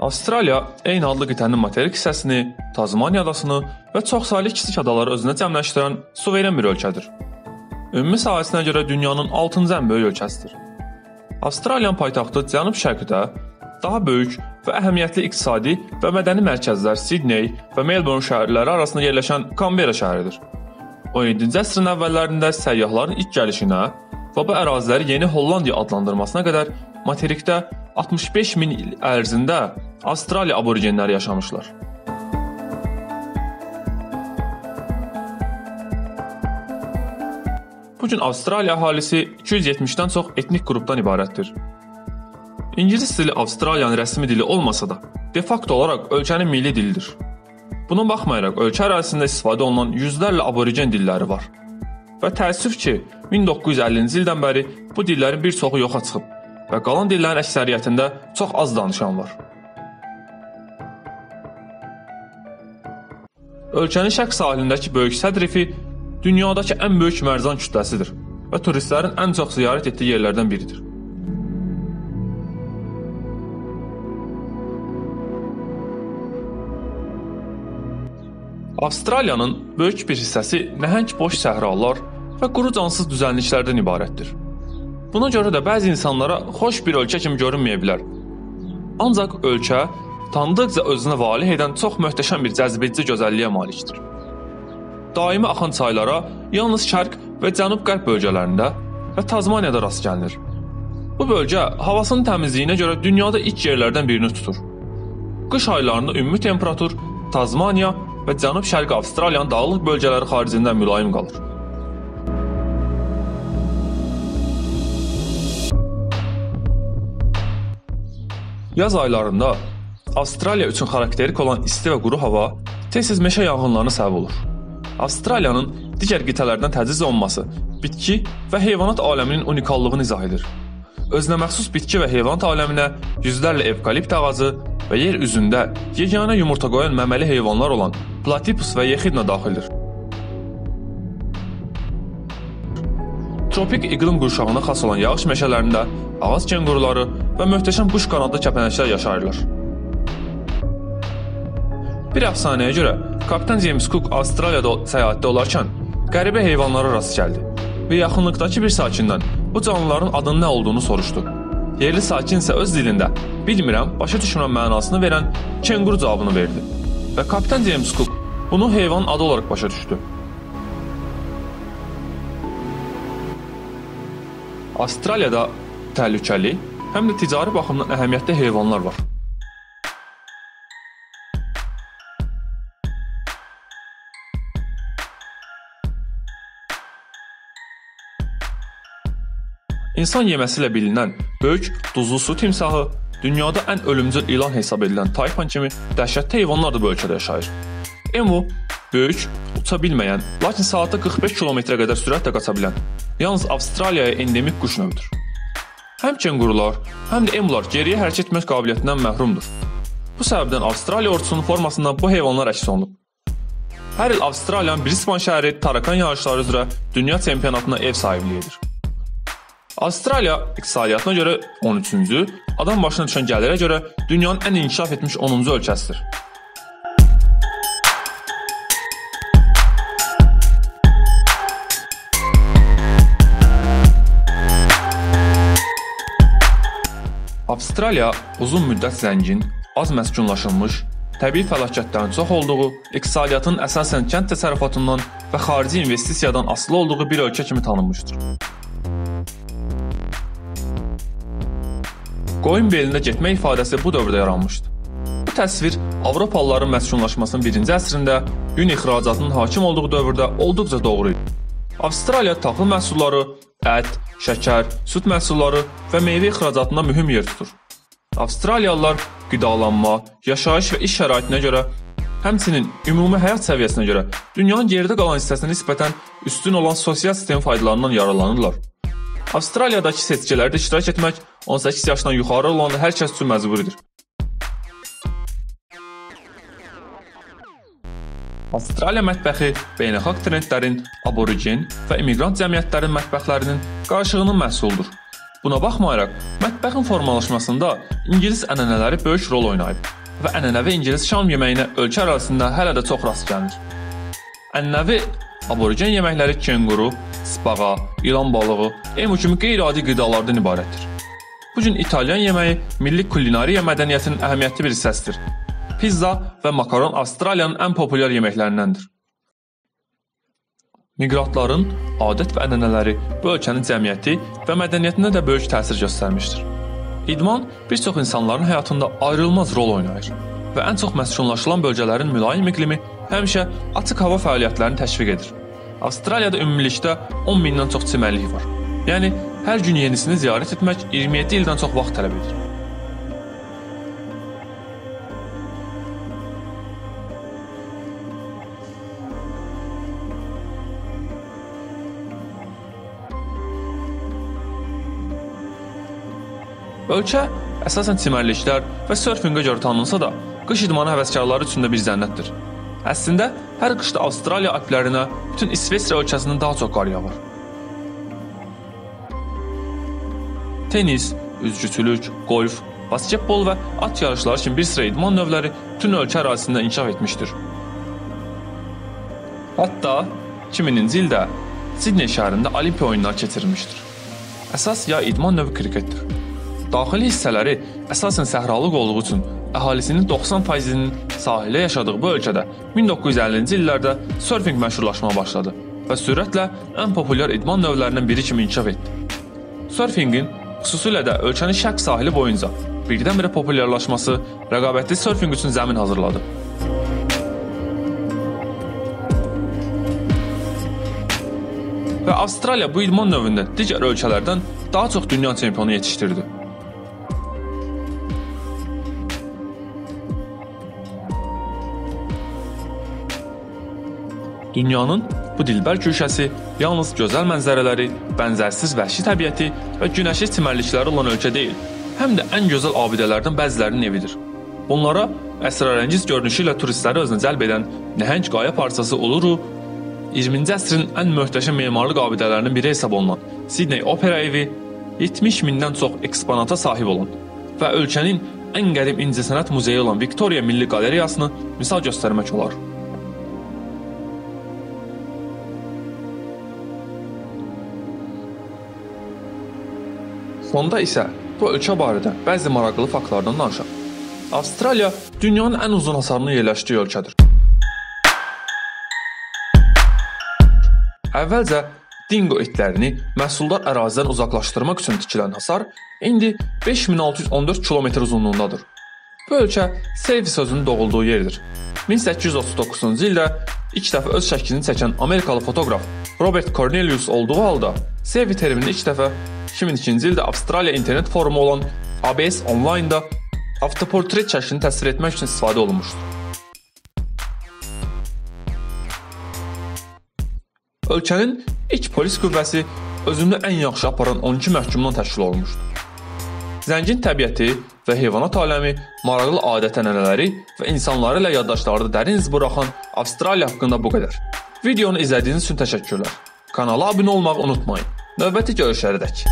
Avstraliya eyni adlı qitənin materik hissəsini, Tazmaniya adasını və çoxsaylı kiçik adaları özünə cəmləşdirən suveren bir ölkədir. Ümumi sahəsinə görə dünyanın 6-cı ən böyük ölkəsidir. Avstraliyanın paytaxtı cənub-şərqdə daha böyük və əhəmiyyətli iqtisadi və mədəni mərkəzlər Sidney və Melbourne şəhərləri arasında yerləşən Canberra şəhəridir. 17-ci əsrin əvvəllərində səyyahların ilk gəlişinə və bu əraziləri Yeni Hollandiya adlandırmasına qədər materikdə 65 min il ərzində Avstraliya aborigenləri yaşamışlar. Bu gün Avstraliya əhalisi 270-dən çox etnik qrupdan ibarətdir. İngilis dili Avstraliyanın rəsmi dili olmasa da, de facto olaraq ölkənin milli dilidir. Buna baxmayaraq ölkə ərazisində istifadə olunan yüzlərlə aborigen dilləri var. Və təəssüf ki, 1950-ci ildən bəri bu dillərin bir çoxu yoxa çıxıb və qalan dillərin əksəriyyətində çox az danışan var. Ölkənin şərq sahilindəki böyük sədrifi dünyadakı ən böyük mərcan kütləsidir və turistlərin ən çox ziyarət etdiyi yerlərdən biridir. Avstraliyanın böyük bir hissəsi nəhəng boş səhralar və quru cansız düzənliklərdən ibarətdir. Buna görə də bəzi insanlara xoş bir ölkə kimi görünməyə bilər. Ancaq ölkə tanıdıqca özünə valeh edən çox möhtəşəm bir cəzbedici gözəlliyə malikdir. Daimi axan çaylara yalnız şərq və cənub-qərb bölgələrində və Tazmaniyada rast gəlinir. Bu bölgə havasının təmizliyinə görə dünyada ilk yerlərdən birini tutur. Qış aylarında ümumi temperatur Tazmaniya və cənub-şərqi Avstraliyanın dağlıq bölgələri xaricində mülayim qalır. Yaz aylarında Avstraliya üçün xarakterik olan isti və quru hava tez-tez meşə yanğınlarına səbəb olur. Avstraliyanın digər qitələrdən təciz olunması bitki və heyvanat aləminin unikallığını izah edir. Özünə məxsus bitki və heyvanat aləminə yüzlərlə evkalipt ağacı və yer üzündə yeganə yumurta qoyan məməli heyvanlar olan platypus və yexidna daxildir. Tropik iqlim qurşağına xas olan yağış meşələrində ağac kenquruları və möhtəşəm quş qanadlı kəpənəklər yaşayırlar. Bir əfsanəyə görə, kapitan James Cook Avstraliyada səyahətdə olarkən qəribə heyvanlara rast gəldi və yaxınlıqdakı bir sakindən bu canlıların adının nə olduğunu soruşdu. Yerli sakin isə öz dilində "Bilmirəm, başa düşmürəm" mənasını verən kenguru cavabını verdi. Və kapitan James Cook bunu heyvanın adı olaraq başa düşdü. Avstraliyada təhlükəli, həm də ticari baxımdan əhəmiyyətli heyvanlar var. İnsan yeməsi ilə bilinən böyük duzlu su timsahı dünyada ən ölümcül ilan hesab edilən tayfan kimi dəhşətli heyvanlar da bu ölkədə yaşayır. Emu böyük, uça bilməyən, lakin saatda 45 kilometrə qədər sürətlə qaça bilən, yalnız Avstraliyaya endemik quş növüdür. Həm kenqurular, həm də emular geriyə hərəkət etmək qabiliyyətindən məhrumdur. Bu səbəbdən Avstraliya ordusunun formasında bu heyvanlar əks olunub. Hər il Avstraliyanın Brisbane şəhəri tarakan yarışları üzrə dünya çempionatına ev sahibliyi edir. Avstraliya iqtisadiyyatına görə 13-cü, adam başına düşən gəlirə görə dünyanın ən inkişaf etmiş 10-cu ölkəsidir. Avstraliya uzun müddət zəngin, az məskunlaşılmış, təbii fəlakətlərin çox olduğu, iqtisadiyyatın əsasən kənd təsərrüfatından və xarici investisiyadan asılı olduğu bir ölkə kimi tanınmışdır. Qoyun belində getmək ifadəsi bu dövrdə yaranmışdı. Bu təsvir Avropalıların məskunlaşmasının 1-ci əsrində yun ixracatının hakim olduğu dövrdə olduqca doğru idi. Avstraliya taxıl məhsulları, ət, şəkər, süd məhsulları və meyvə ixracatında mühüm yer tutur. Avstraliyalılar qidalanma, yaşayış və iş şəraitinə görə, həmçinin ümumi həyat səviyyəsinə görə dünyanın geridə qalan hissəsinə nisbətən üstün olan sosial sistem faydalarından yararlanırlar. Avstraliyadakı seçkilərdə iştirak etmək 18 yaşdan yuxarı olan hər kəs üçün məcburidir. Avstraliya mətbəxi beynəlxalq trendlərin, aborigen və immiqrant cəmiyyətlərin mətbəxlərinin qarışığının məhsuludur. Buna baxmayaraq, mətbəxin formalaşmasında ingilis ənənələri böyük rol oynayıb və ənənəvi ingilis şam yeməyinə ölkə ərazisində hələ də çox rast gəlinir. Ənənəvi aborigen yeməkləri kenguru, spağa, ilan balığı, emu kimi qeyri-adi qidalardan ibarətdir. Bu gün İtalyan yeməyi milli kulinariya mədəniyyətinin əhəmiyyətli bir hissəsidir. Pizza və makaron Avstraliyanın ən populyar yeməklərindəndir. Miqrantların adət və ənənələri bu ölkənin cəmiyyəti və mədəniyyətinə də böyük təsir göstərmişdir. İdman bir çox insanların həyatında ayrılmaz rol oynayır və ən çox məskunlaşılan bölgələrin mülayim iqlimi həmişə açıq hava fəaliyyətlərini təşviq edir. Avstraliyada ümumilikdə 10 mindən çox çimərlik var. Yəni hər gün yenisini ziyarət etmək 27 ildən çox vaxt tələb edir. Ölkə əsasən çimərliklər və sörfinqə görə tanınsa da, qış idmanı həvəskarları üçün də bir zənnətdir. Əslində, hər qışda Avstraliya alplərinə bütün İsveçrə ölkəsindən daha çox qar yağır. Tennis, üzgüçülük, golf, basketbol və at yarışları kimi bir sıra idman növləri bütün ölkə ərazisində inkişaf etmişdir. Hətta 2000-ci ildə Sidney şəhərində Olimpiya oyunları keçirilmişdir. Əsas ya idman növü kriketdir. Daxili hissələri əsasən səhralıq olduğu üçün əhalisinin 90%-nin sahildə yaşadığı bu ölkədə 1950-ci illərdə sörfinq məşhurlaşmağa başladı və sürətlə ən populyar idman növlərindən biri kimi inkişaf etdi. Sörfinqin xüsusilə də ölkənin şərq sahili boyunca birdən-birə populyarlaşması rəqabətli sörfinq üçün zəmin hazırladı. Və Avstraliya bu idman növündə digər ölkələrdən daha çox dünya çempionu yetişdirdi. Dünyanın bu dilbər güşəsi yalnız gözəl mənzərələri, bənzərsiz vəhşi təbiəti və günəşli çimərlikləri olan ölkə deyil, həm də ən gözəl abidələrdən bəzilərinin evidir. Bunlara əsrarəngiz görünüşü ilə turistləri özünə cəlb edən nəhəng qaya parçası Uluru 20-ci əsrin ən möhtəşəm memarlıq abidələrinin biri hesab olunan Sidney Opera evi 70 mindən çox eksponata sahib olan və ölkənin ən qədim incəsənət muzeyi olan Victoria Milli Qalereyasını misal göstərmək olar. Sonda isə bu ölkə barədə bəzi maraqlı faktlardan danışaq. Avstraliya dünyanın ən uzun hasarının yerləşdiyi ölkədir. Əvvəlcə dingo itlərini məhsuldar ərazidən uzaqlaşdırmaq üçün tikilən hasar indi 5614 km uzunluğundadır. Bu ölkə Selvi sözünün doğulduğu yerdir. 1839-cu ildə ilk dəfə öz şəklini çəkən Amerikalı fotoqraf Robert Cornelius olduğu halda Selvi termini ilk dəfə 2002-ci ildə Avstraliya internet forumu olan ABS Online-da avtoportret şəklini təsvir etmək üçün istifadə olunmuşdur. Ölkənin ilk polis qüvvəsi özünü ən yaxşı aparan 12 məhkumdan təşkil olunmuşdur. Zəngin təbiəti və heyvanat aləmi, maraqlı adət-ənənələri və insanları ilə yaddaşlarda dərin iz buraxan Avstraliya haqqında bu qədər. Videonu izlədiyiniz üçün təşəkkürlər. Kanala abunə olmağı unutmayın. نوبت جای شاردک